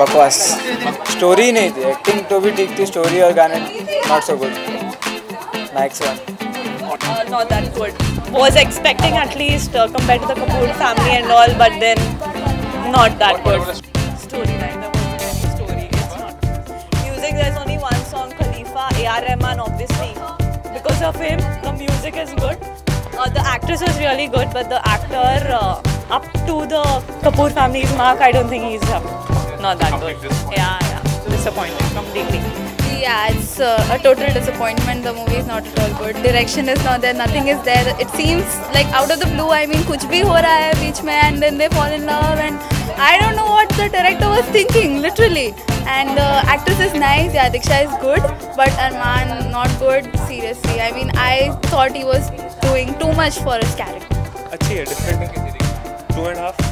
बकवास स्टोरी नहीं थी एक्टिंग तो भी ठीक थी स्टोरी और गाने not so good max one uh, not that good. Was expecting at least uh, compared to the Kapoor family and all, but then not that good. Storyline, there wasn't any story. It's not. Music, there's only one song, Khalifa, A.R. Rahman, obviously. Because of him, the music is good. Uh, the actress was really good, but the actor, uh, up to the Kapoor family's mark, I don't think he's uh, not that good. Yeah, yeah. Disappointed completely. Yeah, it's uh, a total disappointment. The movie is not at all good. Direction is not there. Nothing is there. It seems like out of the blue. I mean, कुछ भी हो रहा है बीच में, and then they fall in love, and I don't know what the director was thinking, literally. And the uh, actress is nice. Yeah, Diksha is good, but Arman not good. Seriously, I mean, I thought he was doing too much for his character. अच्छी है different to and half